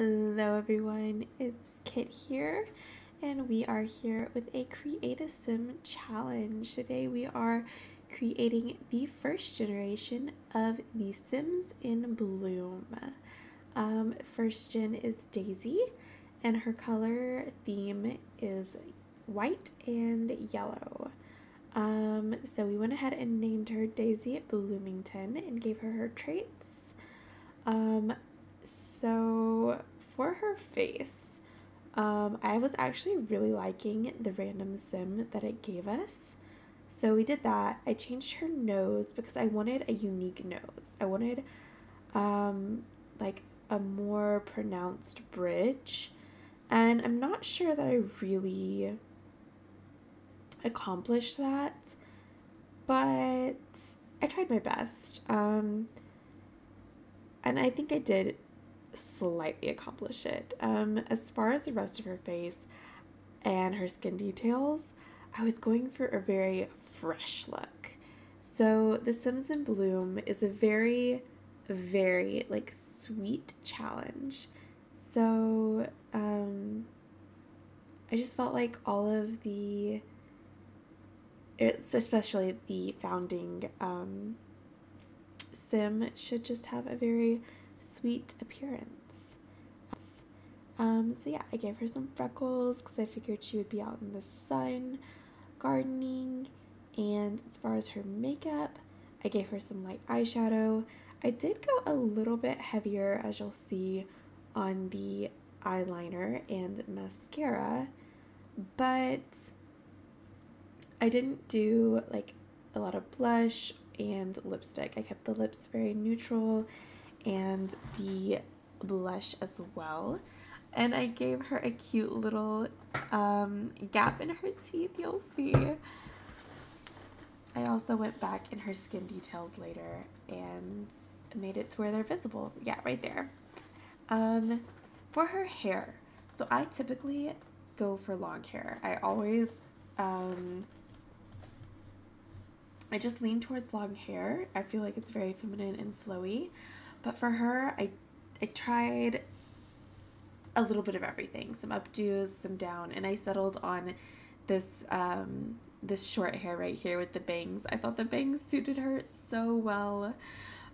Hello everyone, it's Kit here and we are here with a create a sim challenge. Today we are creating the first generation of the Sims in Bloom. Um, first gen is Daisy and her color theme is white and yellow. Um, so we went ahead and named her Daisy Bloomington and gave her her traits. Um, so for her face, um, I was actually really liking the random sim that it gave us. So we did that. I changed her nose because I wanted a unique nose. I wanted um, like a more pronounced bridge. And I'm not sure that I really accomplished that, but I tried my best. Um, and I think I did slightly accomplish it. Um, as far as the rest of her face and her skin details, I was going for a very fresh look. So, The Sims in Bloom is a very, very like sweet challenge. So, um, I just felt like all of the, especially the founding um, sim, should just have a very sweet appearance. Um, so yeah, I gave her some freckles because I figured she would be out in the sun gardening. And as far as her makeup, I gave her some light eyeshadow. I did go a little bit heavier, as you'll see, on the eyeliner and mascara, but I didn't do like a lot of blush and lipstick. I kept the lips very neutral and the blush as well. And I gave her a cute little um, gap in her teeth, you'll see. I also went back in her skin details later and made it to where they're visible. Yeah, right there. Um, for her hair, so I typically go for long hair. I always, um, I just lean towards long hair. I feel like it's very feminine and flowy. But for her, I I tried a little bit of everything, some updos, some down, and I settled on this um, this short hair right here with the bangs. I thought the bangs suited her so well.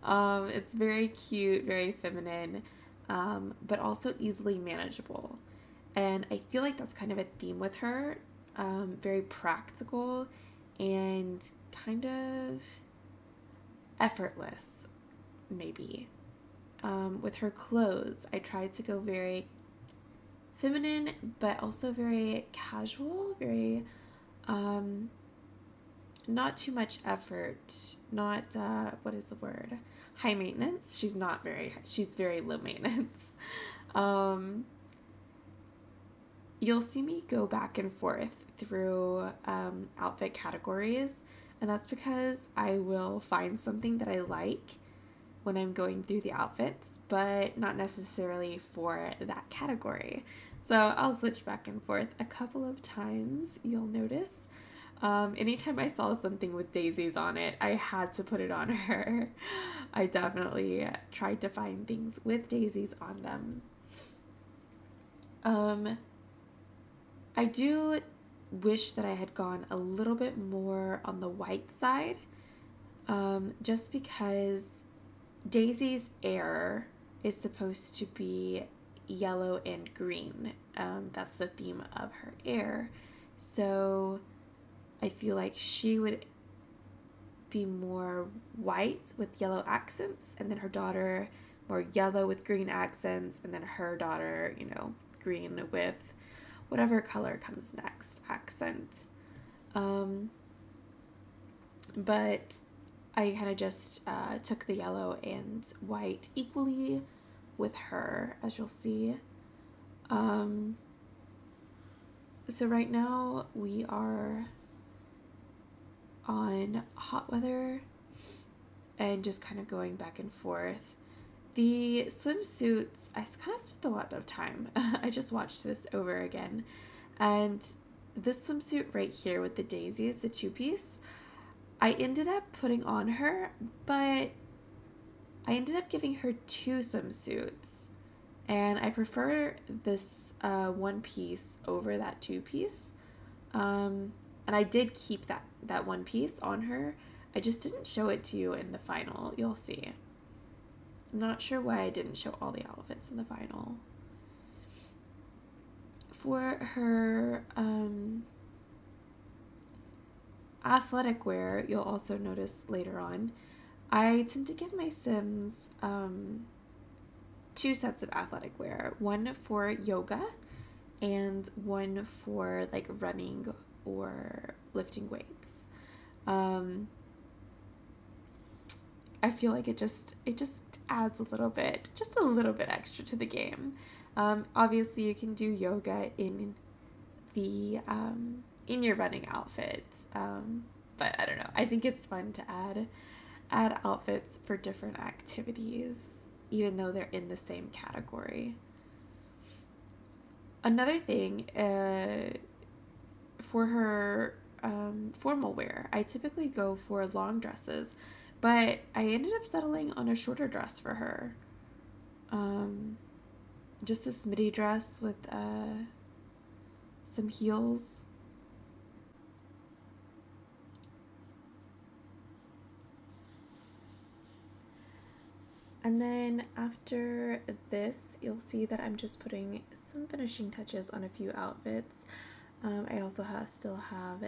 Um, it's very cute, very feminine, um, but also easily manageable. And I feel like that's kind of a theme with her. Um, very practical and kind of effortless, maybe. Um, with her clothes, I tried to go very feminine, but also very casual, very um, not too much effort, not uh, what is the word? High maintenance. She's not very. She's very low maintenance. um, you'll see me go back and forth through um, outfit categories, and that's because I will find something that I like when I'm going through the outfits, but not necessarily for that category. So I'll switch back and forth a couple of times, you'll notice. Um, anytime I saw something with daisies on it, I had to put it on her. I definitely tried to find things with daisies on them. Um, I do wish that I had gone a little bit more on the white side, um, just because Daisy's heir is supposed to be yellow and green. Um, that's the theme of her heir. So I feel like she would be more white with yellow accents, and then her daughter more yellow with green accents, and then her daughter, you know, green with whatever color comes next accent. Um, but I kind of just uh, took the yellow and white equally with her, as you'll see. Um, so right now we are on hot weather and just kind of going back and forth. The swimsuits, I kind of spent a lot of time. I just watched this over again. And this swimsuit right here with the daisies, the two piece, I ended up putting on her, but I ended up giving her two swimsuits And I prefer this uh, one piece over that two piece. Um, and I did keep that, that one piece on her. I just didn't show it to you in the final. You'll see. I'm not sure why I didn't show all the outfits in the final. For her um, athletic wear, you'll also notice later on, I tend to give my Sims um, two sets of athletic wear one for yoga and one for like running or lifting weights. Um, I feel like it just it just adds a little bit, just a little bit extra to the game. Um, obviously, you can do yoga in the um, in your running outfit, um, but I don't know. I think it's fun to add add outfits for different activities, even though they're in the same category. Another thing, uh, for her um, formal wear, I typically go for long dresses, but I ended up settling on a shorter dress for her. Um, just this midi dress with uh, some heels. And then after this, you'll see that I'm just putting some finishing touches on a few outfits. Um, I also have, still have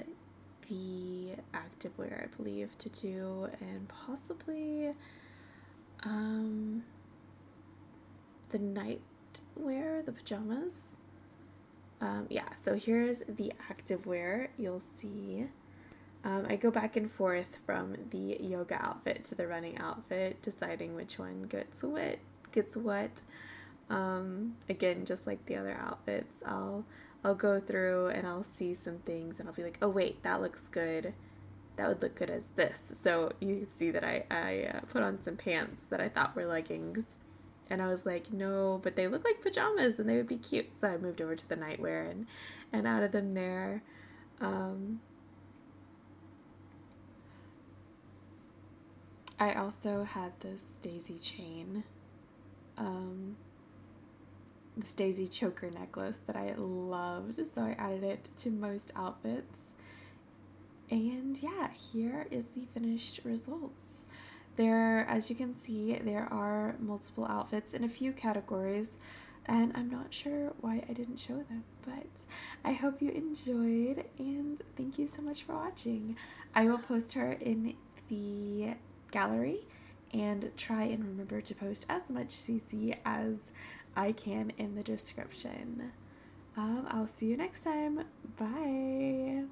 the activewear, I believe, to do, and possibly um, the nightwear, the pajamas. Um, yeah, so here's the activewear. You'll see. Um, I go back and forth from the yoga outfit to the running outfit, deciding which one gets what. Gets what. Um, again, just like the other outfits, I'll I'll go through and I'll see some things and I'll be like, oh wait, that looks good. That would look good as this. So you can see that I, I uh, put on some pants that I thought were leggings. And I was like, no, but they look like pajamas and they would be cute. So I moved over to the nightwear and, and added them there. Um, I also had this daisy chain. Um, this daisy choker necklace that I loved, so I added it to most outfits. And yeah, here is the finished results. There, as you can see, there are multiple outfits in a few categories, and I'm not sure why I didn't show them, but I hope you enjoyed, and thank you so much for watching. I will post her in the gallery and try and remember to post as much CC as I can in the description. Um, I'll see you next time. Bye.